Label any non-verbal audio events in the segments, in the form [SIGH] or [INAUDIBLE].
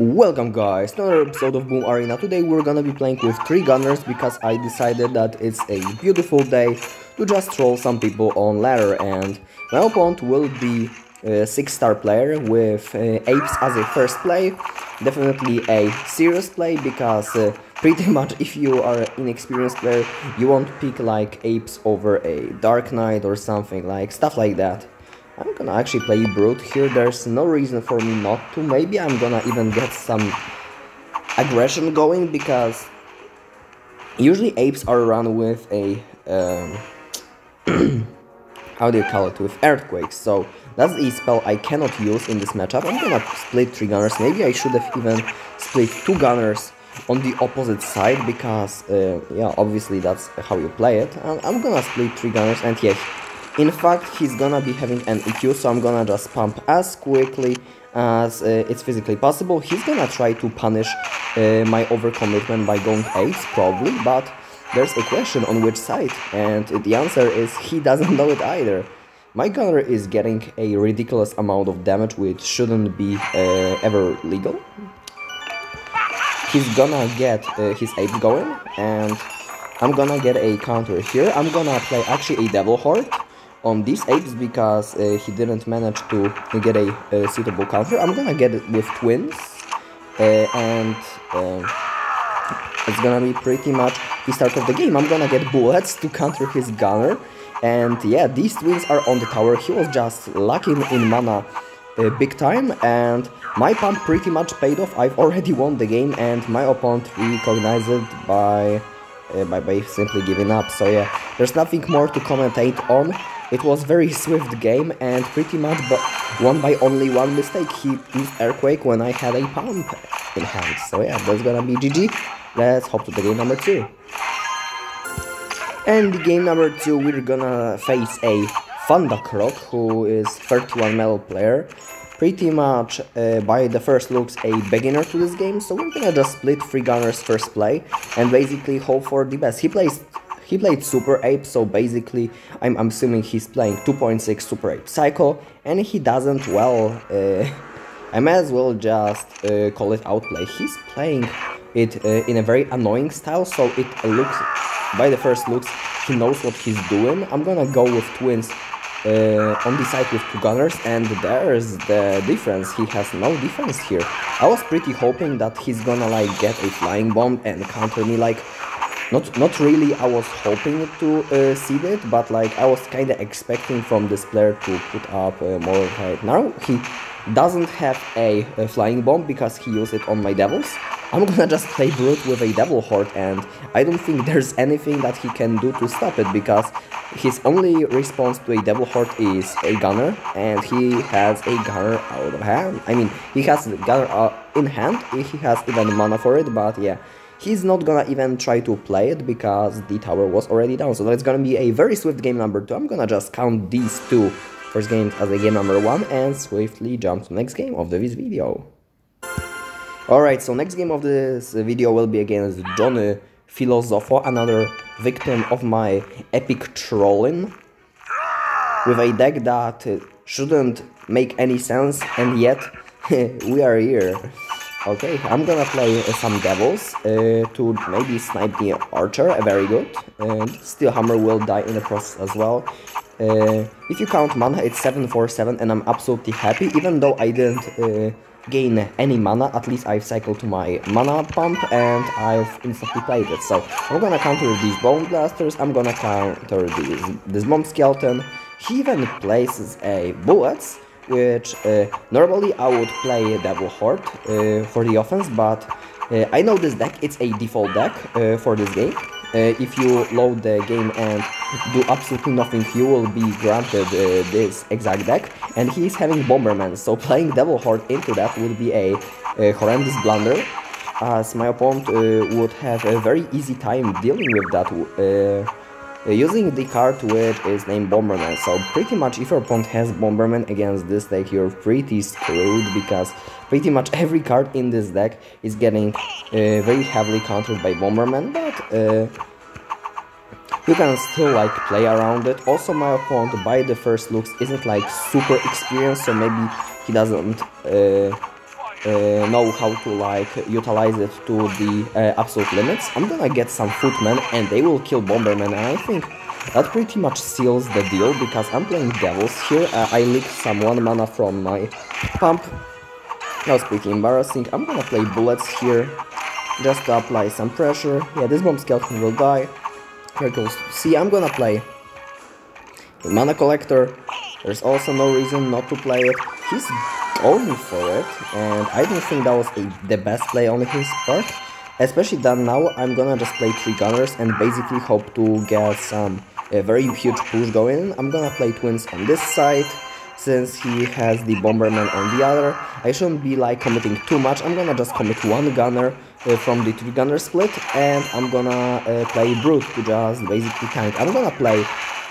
Welcome guys to another episode of Boom Arena. Today we're gonna be playing with 3 gunners because I decided that it's a beautiful day to just troll some people on ladder and my opponent will be a 6 star player with uh, apes as a first play. Definitely a serious play because uh, pretty [LAUGHS] much if you are an inexperienced player you won't pick like apes over a dark knight or something like stuff like that. I'm gonna actually play Brute here, there's no reason for me not to. Maybe I'm gonna even get some aggression going because usually apes are run with a um, [CLEARS THROAT] how do you call it? With earthquakes. So that's the spell I cannot use in this matchup. I'm gonna split three gunners. Maybe I should have even split two gunners on the opposite side because uh, yeah obviously that's how you play it. And I'm gonna split three gunners. And yeah in fact, he's gonna be having an EQ, so I'm gonna just pump as quickly as uh, it's physically possible. He's gonna try to punish uh, my overcommitment by going 8, probably, but there's a question on which side, and the answer is he doesn't know it either. My gunner is getting a ridiculous amount of damage, which shouldn't be uh, ever legal. He's gonna get uh, his ape going, and I'm gonna get a counter here. I'm gonna play actually a Devil Horde on these apes because uh, he didn't manage to get a, a, suitable counter. I'm gonna get it with twins uh, and uh, it's gonna be pretty much the start of the game. I'm gonna get bullets to counter his gunner and yeah, these twins are on the tower. He was just lacking in mana uh, big time and my pump pretty much paid off. I've already won the game and my opponent recognized it by, uh, by, by simply giving up. So yeah, there's nothing more to commentate on. It was very swift game and pretty much won by only one mistake. He used Earthquake when I had a pump in hand. So yeah, that's gonna be GG. Let's hop to the game number 2. And the game number 2 we're gonna face a Thundercroc who is 31 medal player. Pretty much uh, by the first looks a beginner to this game, so we're gonna just split 3 gunners first play and basically hope for the best. He plays he played Super Ape, so basically I'm, assuming he's playing 2.6 Super Ape Psycho, and he doesn't, well, uh, I might as well just uh, call it outplay. He's playing it uh, in a very annoying style, so it looks, by the first looks, he knows what he's doing. I'm gonna go with twins uh, on the side with two gunners and there's the difference he has no defense here I was pretty hoping that he's gonna like get a flying bomb and counter me like not not really I was hoping to uh, see that, but like I was kinda expecting from this player to put up uh, more right now. He doesn't have a, a, flying bomb because he used it on my devils. I'm gonna just play brute with a devil horde and I don't think there's anything that he can do to stop it because his only response to a devil horde is a gunner and he has a gunner out of hand. I mean, he has the gunner uh, in hand, he has even mana for it, but yeah he's not gonna even try to play it because the tower was already down. So that's gonna be a very swift game number two. I'm gonna just count these two first games as a game number one and swiftly jump to next game of this video. Alright, so next game of this video will be against Johnny Filosofo, another victim of my epic trolling with a deck that shouldn't make any sense and yet [LAUGHS] we are here. Okay, I'm gonna play uh, some devils uh, to maybe snipe the archer, uh, very good. And Steel Hammer will die in the process as well. Uh, if you count mana, it's 747 and I'm absolutely happy, even though I didn't uh, gain any mana, at least I've cycled to my mana pump and I've instantly played it. So I'm gonna counter these bone blasters, I'm gonna counter this, this bomb skeleton. He even places a bullets which uh, normally I would play Devil Horde uh, for the offense, but uh, I know this deck, it's a default deck for this game. if you load the game and do absolutely nothing, you will be granted this exact deck, and he's having Bomberman, so playing Devil Horde into that would be a, a horrendous blunder as my opponent uh, would have a very easy time dealing with that uh, using the card which is named Bomberman. So pretty much if your opponent has Bomberman against this deck, you're pretty screwed because pretty much every card in this deck is getting uh, very heavily countered by Bomberman, but uh, you can still like play around it. Also my opponent by the first looks isn't like super experienced, so maybe he doesn't uh, uh, know how to like utilize it to the uh, absolute limits. I'm gonna get some Footmen and they will kill Bomberman and I think that pretty much seals the deal because I'm playing Devils here. Uh, I leaked some 1 mana from my pump. That was pretty embarrassing. I'm gonna play Bullets here just to apply some pressure. Yeah, this Bomb Skeleton will die. Here goes See, I'm gonna play Mana Collector. There's also no reason not to play it. He's going for it, and I don't think that was a, the best play on his part. Especially that now I'm gonna just play 3 Gunners and basically hope to get some a very huge push going. I'm gonna play Twins on this side, since he has the Bomberman on the other. I shouldn't be like committing too much, I'm gonna just commit one Gunner uh, from the 3 Gunner split, and I'm gonna uh, play Brute to just basically tank. I'm gonna play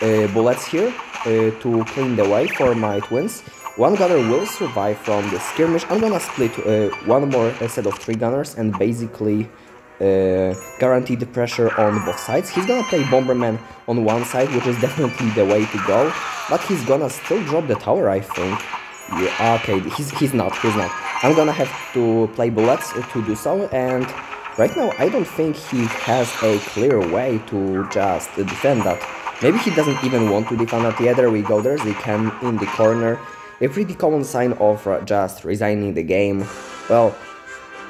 uh, Bullets here to clean the way for my Twins. One gunner will survive from the skirmish. I'm gonna split uh, one more set of three gunners and basically uh, guarantee the pressure on both sides. He's gonna play Bomberman on one side, which is [LAUGHS] definitely the way to go, but he's gonna still drop the tower, I think. Yeah, okay, he's, he's not, he's not. I'm gonna have to play bullets to do so, and right now I don't think he has a clear way to just defend that. Maybe he doesn't even want to defend. Yeah, there we go, there's the cam in the corner. A pretty common sign of uh, just resigning the game. Well,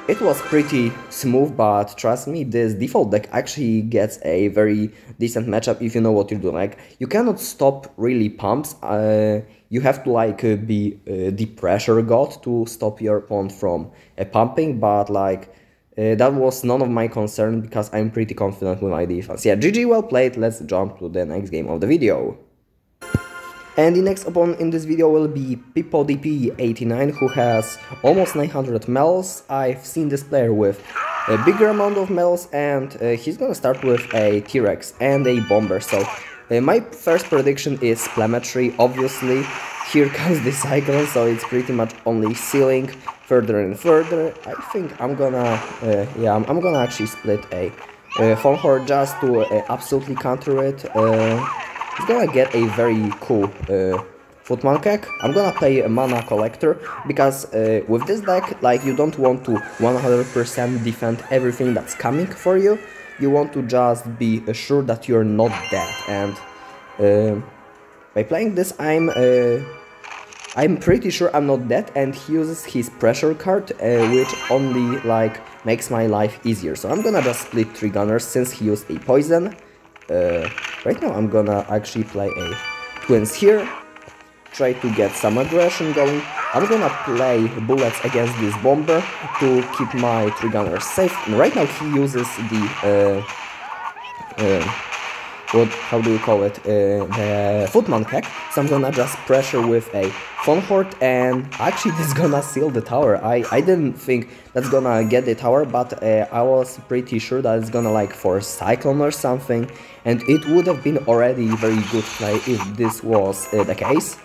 it was pretty smooth, but trust me, this default deck actually gets a very decent matchup if you know what you're doing. Like, you cannot stop really pumps, uh, you have to like uh, be uh, the pressure god to stop your opponent from uh, pumping, but like, uh, that was none of my concern because I'm pretty confident with my defense. Yeah, GG well played, let's jump to the next game of the video. And the next opponent in this video will be PipoDP89 who has almost 900 medals. I've seen this player with a bigger amount of medals and uh, he's gonna start with a T-Rex and a Bomber. So uh, my first prediction is Plemetry, obviously. Here comes the cycle, so it's pretty much only sealing further and further. I think I'm gonna, uh, yeah, I'm, I'm, gonna actually split a uh, Phone Horde just to uh, absolutely counter it. Uh, He's gonna get a very cool uh, Footman Keg. I'm gonna play a Mana Collector, because uh, with this deck, like, you don't want to 100% defend everything that's coming for you. You want to just be sure that you're not dead, and uh, by playing this, I'm... Uh, I'm pretty sure I'm not dead and he uses his pressure card, uh, which only like makes my life easier. So I'm gonna just split 3 gunners since he used a poison. Uh, right now I'm gonna actually play a twins here, try to get some aggression going. I'm gonna play bullets against this bomber to keep my three gunners safe. And right now he uses the uh, uh, what how do you call it uh, the footman hack. So i'm gonna just pressure with a phone horde and actually [LAUGHS] this gonna seal the tower. I i didn't think that's gonna get the tower but uh, i was pretty sure that it's gonna like force cyclone or something and it would have been already very good play if this was uh, the case.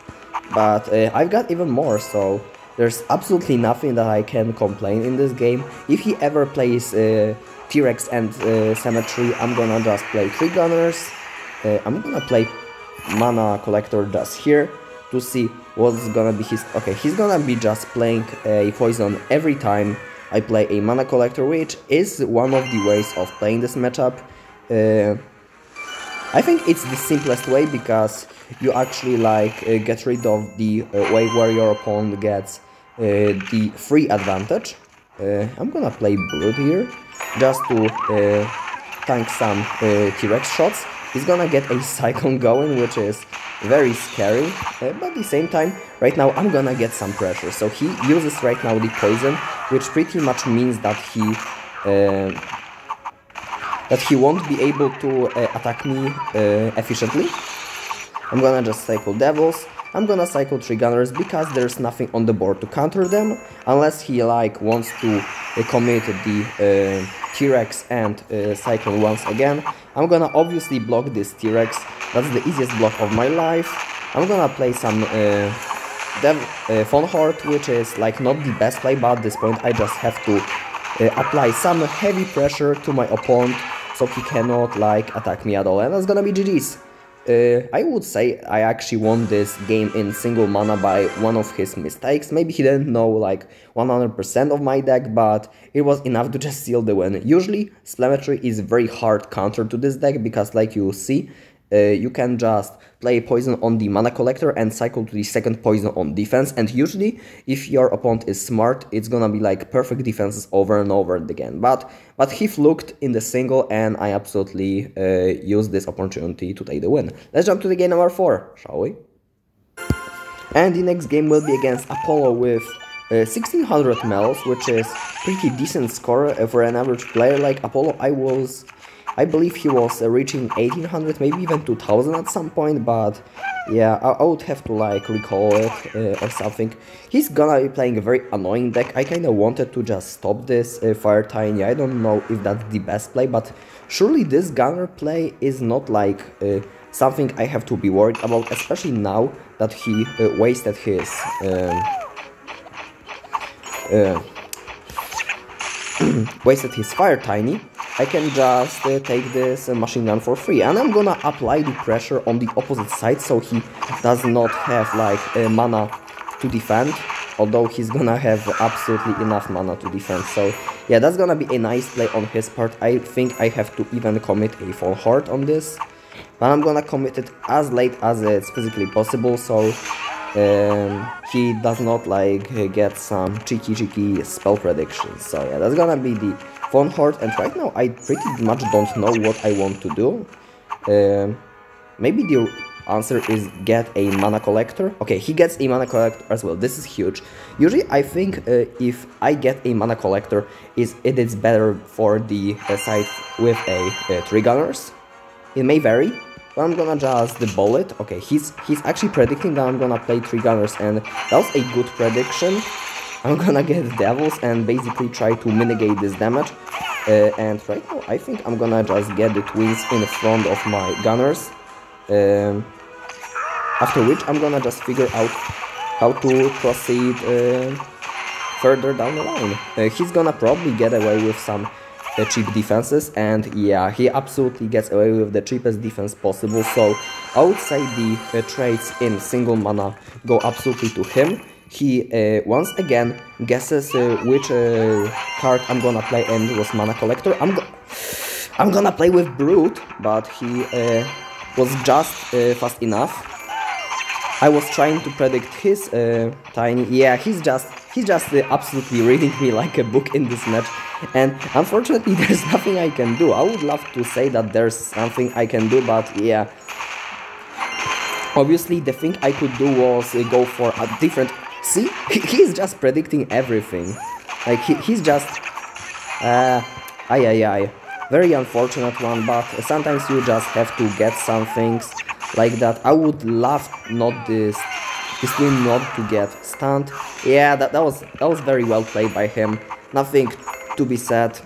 But uh, i've got even more so there's absolutely nothing that i can complain in this game. If he ever plays uh, T-Rex and uh, Cemetery, I'm gonna just play 3 Gunners. Uh, I'm gonna play Mana Collector just here to see what's gonna be his... Okay, he's gonna be just playing a Poison every time I play a Mana Collector, which is one of the ways of playing this matchup. Uh, I think it's the simplest way because you actually like uh, get rid of the uh, way where your opponent gets uh, the free advantage. Uh, I'm gonna play Brute here just to uh, tank some uh, T-Rex shots. He's gonna get a Cyclone going, which is very scary, uh, but at the same time, right now I'm gonna get some pressure. So he uses right now the Poison, which pretty much means that he uh, that he won't be able to uh, attack me uh, efficiently. I'm gonna just cycle Devils, I'm gonna cycle 3 Gunners because there's nothing on the board to counter them, unless he like wants to uh, commit the uh, T-Rex and uh, Cyclone once again. I'm gonna obviously block this T-Rex, that's the easiest block of my life. I'm gonna play some uh, Dev uh, Horde, which is like not the best play, but at this point I just have to uh, apply some heavy pressure to my opponent so he cannot like attack me at all, and that's gonna be GG's. Uh, I would say I actually won this game in single mana by one of his mistakes. Maybe he didn't know like 100% of my deck, but it was enough to just seal the win. Usually, Splemetry is very hard counter to this deck because like you see, uh, you can just play poison on the mana collector and cycle to the second poison on defense and usually if your opponent is smart it's gonna be like perfect defenses over and over again but but he looked in the single and I absolutely uh, used this opportunity to take the win. Let's jump to the game number 4, shall we? And the next game will be against Apollo with uh, 1600 medals, which is pretty decent score for an average player like Apollo. I was I believe he was uh, reaching 1800, maybe even 2000 at some point, but yeah, I, I would have to like recall it uh, or something. He's gonna be playing a very annoying deck. I kinda wanted to just stop this uh, Fire Tiny. I don't know if that's the best play, but surely this Gunner play is not like uh, something I have to be worried about, especially now that he uh, wasted his... Um, uh, [CLEARS THROAT] wasted his Fire Tiny I can just uh, take this uh, machine gun for free and I'm gonna apply the pressure on the opposite side so he does not have like uh, mana to defend although he's gonna have absolutely enough mana to defend. So yeah that's gonna be a nice play on his part. I think I have to even commit a full heart on this but I'm gonna commit it as late as it's physically possible so um, he does not like get some cheeky cheeky spell predictions. So yeah that's gonna be the Von Horde, and right now I pretty much don't know what I want to do. Uh, maybe the answer is get a mana collector. Okay, he gets a mana collector as well. This is huge. Usually, I think uh, if I get a mana collector, is it is better for the uh, side with a uh, three gunners. It may vary, but I'm gonna just the bullet. Okay, he's he's actually predicting that I'm gonna play three gunners, and that was a good prediction. I'm gonna get devils and basically try to mitigate this damage. Uh, and right now I think I'm gonna just get the twins in front of my gunners. Um, after which I'm gonna just figure out how to proceed uh, further down the line. Uh, he's gonna probably get away with some uh, cheap defenses and yeah, he absolutely gets away with the cheapest defense possible. So I would say the uh, trades in single mana go absolutely to him he uh, once again guesses uh, which uh, card I'm gonna play and was mana collector. I'm go I'm gonna play with Brute, but he uh, was just uh, fast enough. I was trying to predict his uh, tiny. Yeah, he's just he's just absolutely reading me [LAUGHS] like a book in this match, and unfortunately [LAUGHS] there's nothing I can do. I would love to say that there's something I can do, but yeah. Obviously, the thing I could do was go for a different See, he's just predicting everything. Like, he, he's just... Uh, ay, ay, ay. Very unfortunate one, but sometimes you just have to get some things like that. I would love not this this win not to get stunned. Yeah, that, that was that was very well played by him. Nothing to be said.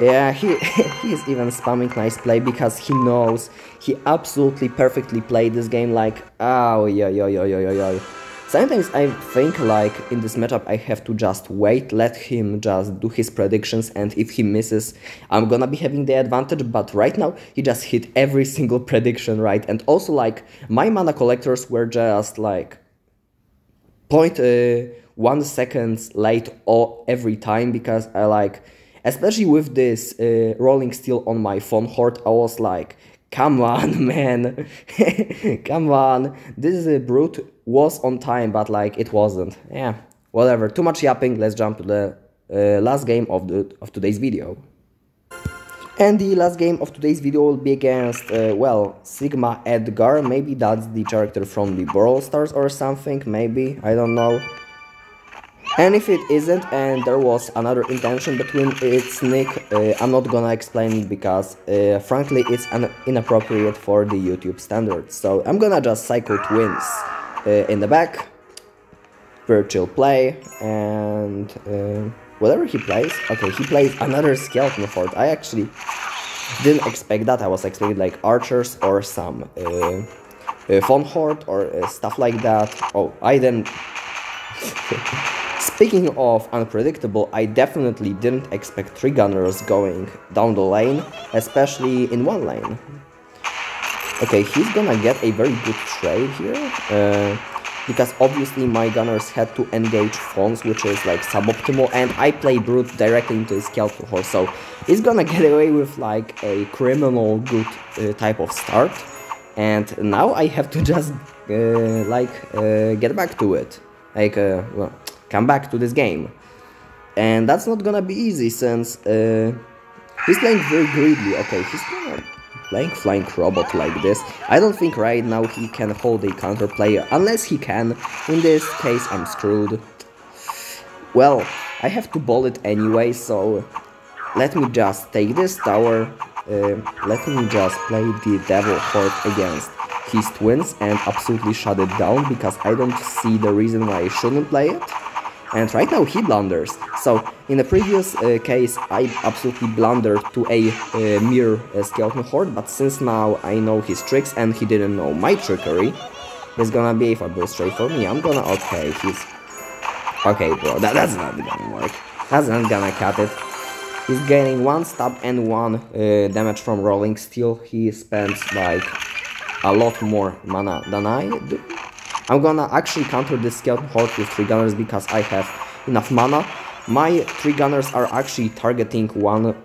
Yeah, he [LAUGHS] he's even spamming nice play because he knows he absolutely perfectly played this game like oh yeah yeah yeah yeah yeah yeah. Sometimes I think like in this matchup I have to just wait, let him just do his predictions and if he misses I'm gonna be having the advantage. But right now he just hit every [LAUGHS] single prediction right. And also like my mana collectors were just like point uh, one seconds late all every time because I like especially with this uh, rolling steel on my phone horde I was like Come on, [LAUGHS] man. Come on. This is a brute was on time, but like it wasn't. Yeah, whatever. Too much yapping. Let's jump to the uh, last game of the of today's video. And the last game of today's video will be against, uh, well, Sigma Edgar. Maybe that's the character from the Brawl Stars or something. Maybe. I don't know. And if it isn't and there was another intention between its nick, uh, I'm not gonna explain it because uh, frankly it's inappropriate for the YouTube standards. So I'm gonna just cycle twins uh, in the back, virtual play, and uh, whatever he plays. Okay, he plays another skeleton horde. I actually didn't expect that. I was expecting like archers or some uh, uh, Horde or stuff like that. Oh, I didn't. [LAUGHS] Speaking of unpredictable, I definitely didn't expect three gunners going down the lane, especially in one lane. Okay, he's gonna get a very good trade here. Uh, because obviously my gunners had to engage Fons, which is like suboptimal, and I play Brute directly into his Skeleton Horde, so he's gonna [LAUGHS] get away with like a criminal good uh, type of start. And now I have to just uh, like uh, get back to it, like uh, well, come back to this game. And that's not gonna be easy since uh, he's playing very greedily. Okay, he's gonna playing Flying Robot like this. I don't think right now he can hold a counter player, unless he can. In this case, I'm screwed. Well, I have to ball it anyway, so let me just take this tower. Uh, let me just play the Devil Horde against his twins and absolutely shut it down because I don't see the reason why I shouldn't play it and right now he blunders. So in the previous uh, case I absolutely blundered to a uh, mere uh, skeleton horde, but since now I know his tricks and he didn't know my trickery, it's gonna be a fumble straight for me. I'm gonna okay, he's okay, bro. That, that's not gonna work. That's not gonna cut it. He's gaining one stab and one uh, damage from rolling. Still, he spends like a lot more mana than I do. I'm gonna actually counter this Skeleton Horde with 3 Gunners because I have enough mana. My 3 Gunners are actually targeting one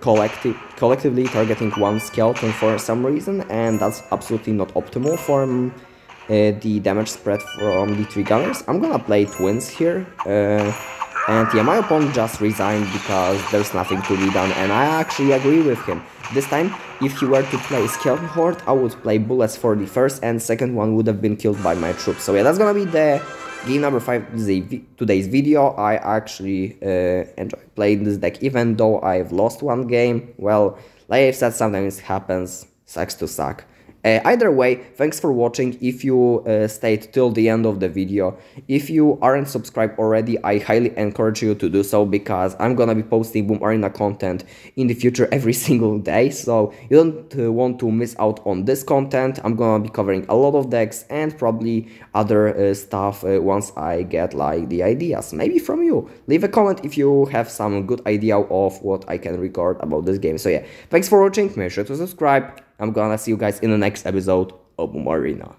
collective, collectively targeting one skeleton for some reason and that's absolutely not optimal for um, uh, the damage spread from the 3 Gunners. I'm gonna play Twins here. Uh, and yeah, my opponent just resigned because there's nothing to be done, and I actually agree with him. This time, if he were to play Skeleton Horde, I would play Bullets for the first and second one would have been killed by my troops. So yeah, that's gonna be the game number 5 today's video. I actually uh, playing this deck, even though I've lost one game. Well, like I've said, sometimes it happens, sucks to suck. Uh, either way, thanks for watching if you uh, stayed till the end of the video. If you aren't subscribed already, I highly encourage you to do so because I'm gonna be posting Boom Arena content in the future every [LAUGHS] single day. So you don't uh, want to miss out on this content. I'm gonna be covering a lot of decks and probably other uh, stuff uh, once I get like the ideas, maybe from you. Leave a comment if you have some good idea of what I can record about this game. So yeah, thanks for watching, make sure to subscribe I'm gonna see you guys in the next episode of Boom Arena.